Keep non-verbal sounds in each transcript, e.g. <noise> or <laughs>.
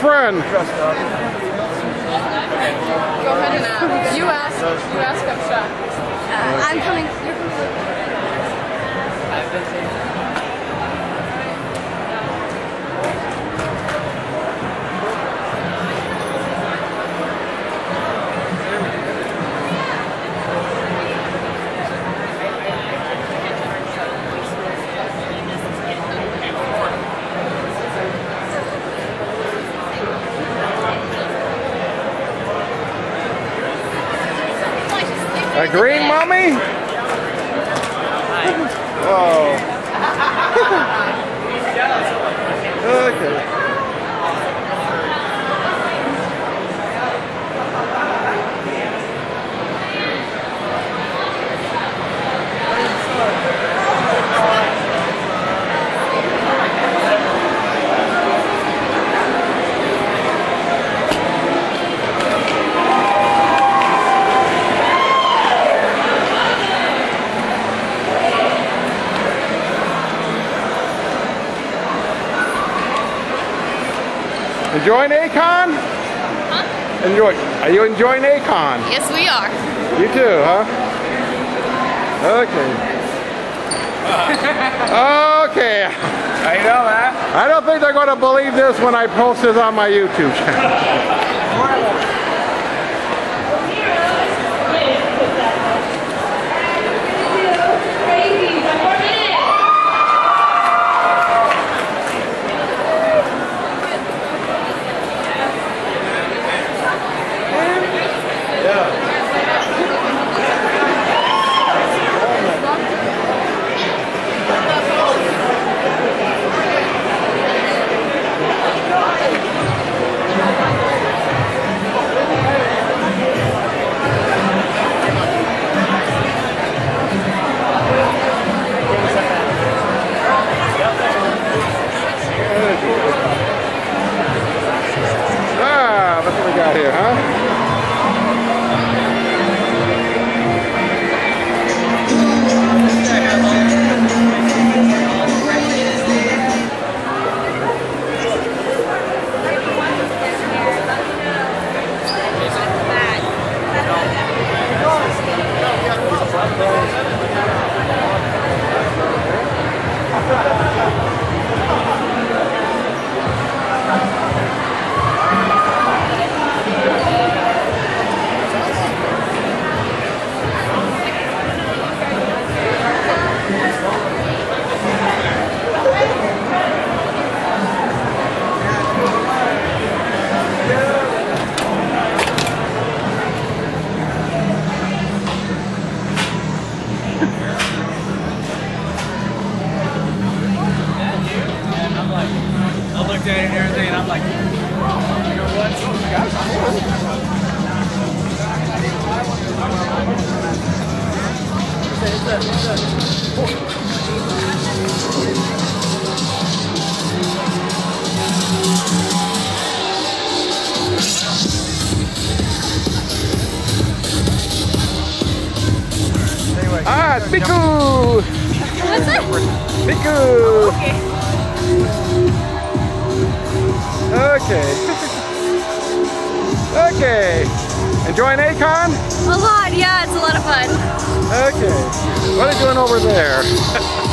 friend. Go ahead and ask. You ask. You ask up shot. Uh, I'm coming. You're coming. A green mummy? Whoa. <laughs> Oh. <laughs> okay. Enjoying A-Kon? Huh? Enjoy. Are you enjoying A-Kon? Yes, we are. You too, huh? Okay. okay. How you doing, man? I don't think they're going to believe this when I post this on my YouTube channel. <laughs> Ah, Biku! What's it? Biku! Okay. Okay. <laughs> okay. Enjoying A-Kon? A lot. Yeah, it's a lot of fun. Okay. What are you doing over there? <laughs>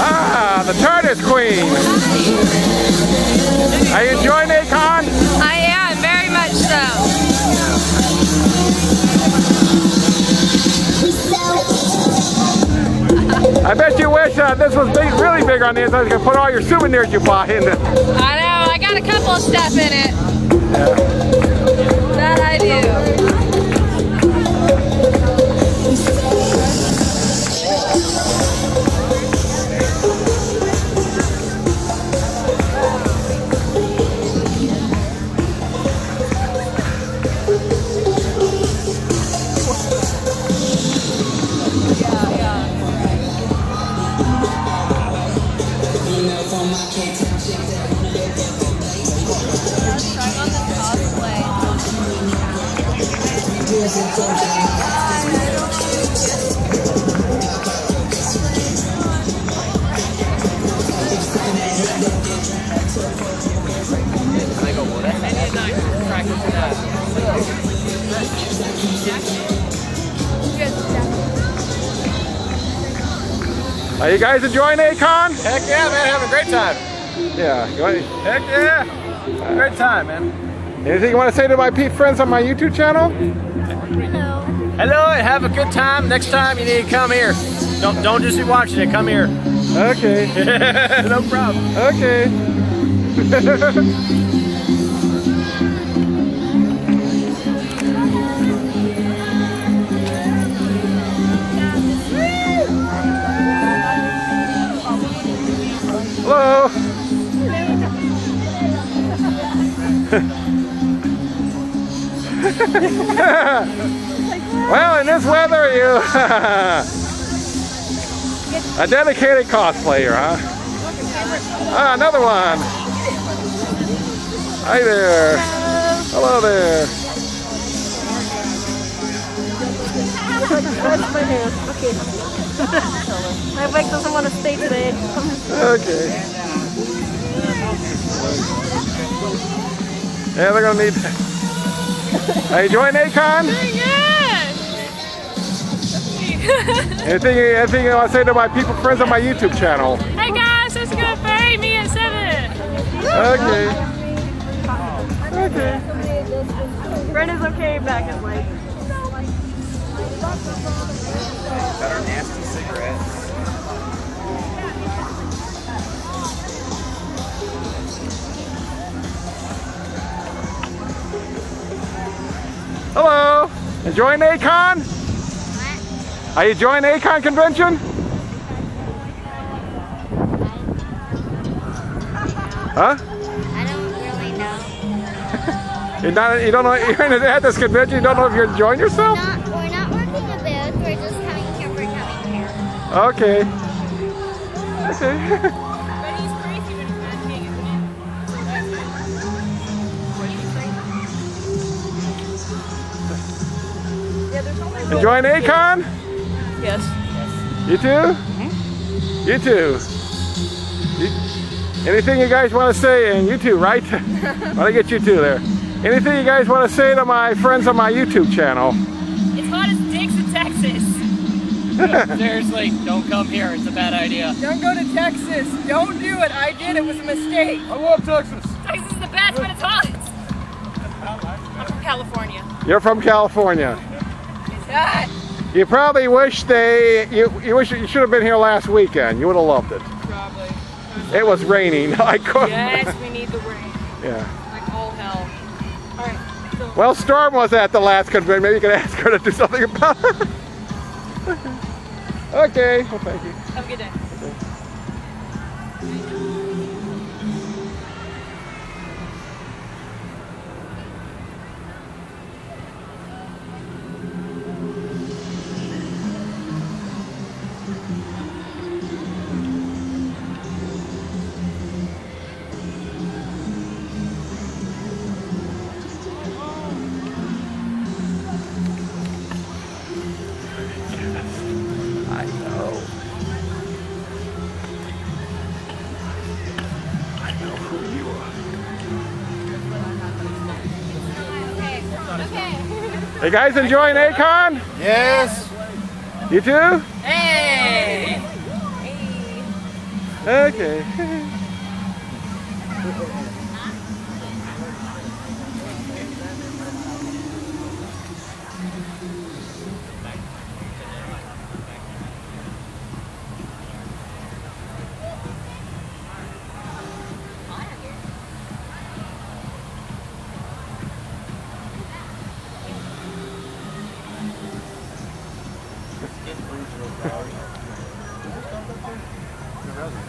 Ah, the TARDIS Queen. Are you enjoying A-Kon? I am, very much so. I bet you wish uh, this was big, really big on the inside. You could put all your souvenirs you bought in it. I know, I got a couple of stuff in it. I do. Are you guys enjoying A-Kon? Heck yeah, man, having a great time. Yeah. You want- Heck yeah. Great time, man. Anything you want to say to my Pete friends on my YouTube channel? Hello and have a good time. Next time you need to come here. Don't don't just be watching it. Come here. Okay. <laughs> no problem. Okay. <laughs> Hello. <laughs> well, in this weather, you <laughs> a dedicated cosplayer, huh? Ah, another one. Hi there. Hello there. That's my hair. Okay. My bike doesn't want to stay today. Okay. Yeah, they're gonna need. Are you enjoying A-Kon? Anything, anything you want to say to my people, friends on my YouTube channel? Hey guys, let's go bury me at 7. Okay. Okay. Brenda's okay back at light. Got our nasty Hello. Enjoying A-Kon? Are you enjoying A-Kon convention? Huh? I don't really know. <laughs> You're not. You don't know. <laughs> You're at this convention. You don't know if you're enjoying yourself. Okay. Okay. <laughs> Enjoying A-Kon? Yes. You too? Mm-hmm. You too. You- anything you guys want to say? And you too, right? <laughs> Let me get you two there. Anything you guys want to say to my friends on my YouTube channel? It's hot as dicks in Texas. <laughs> Seriously, don't come here. It's a bad idea. Don't go to Texas. Don't do it. I did. It was a mistake. I love Texas. Texas is the best, but it's hot. I'm from California. You're from California. It's hot. You probably wish they you you wish you should have been here last weekend. You would have loved it. Probably. It was raining. <laughs> I couldn't. Yes, we need the rain. Yeah. Like all hell. All right. So Well, Storm was at the last convention. Maybe you could ask her to do something about it. <laughs> okay. Well, thank you. have a good day. Hey guys, enjoying A-Kon? Yes. You too? Hey! Okay. <laughs>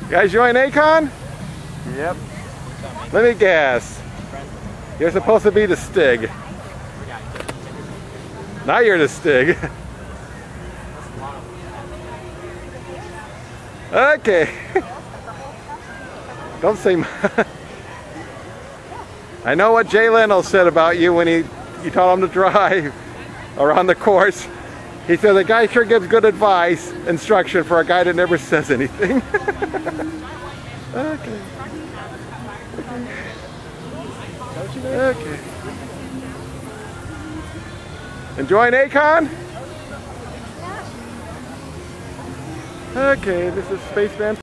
You guys join A-Kon? Yep. Let me guess. You're supposed to be the Stig. Now you're the Stig. okay. <laughs> Don't say. I know what Jay Leno said about you when he you told him to drive <laughs> around the course. He said the guy sure gives good advice, instruction for a guy that never says anything. <laughs> okay. Okay. Enjoying A-Kon? Okay, this is Spaceman